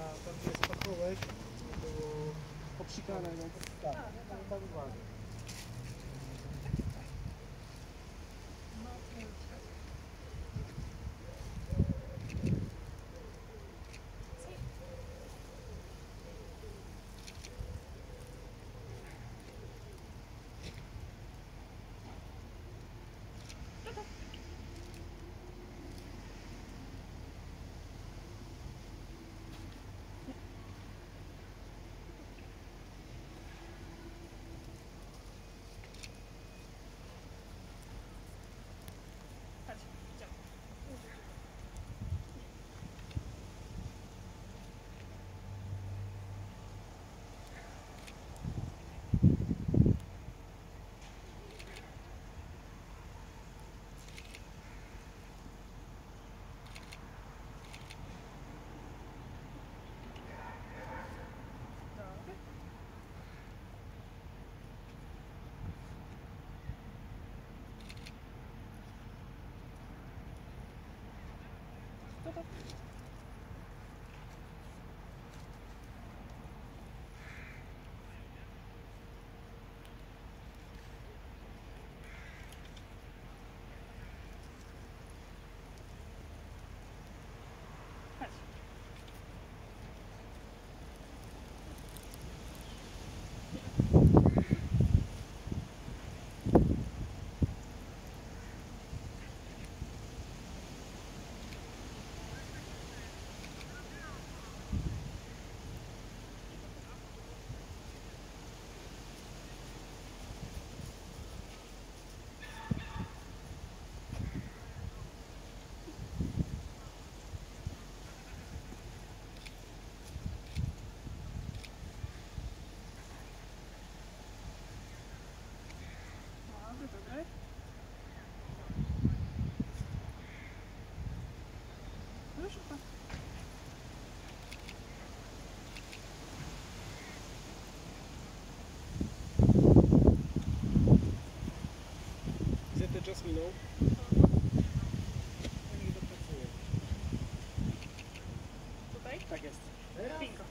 na tam gdzie jest pachołek, było obsikane, więc tak, tam, tam Bye-bye. chwilą. Tutaj? Tak jest. Teraz? Pinko.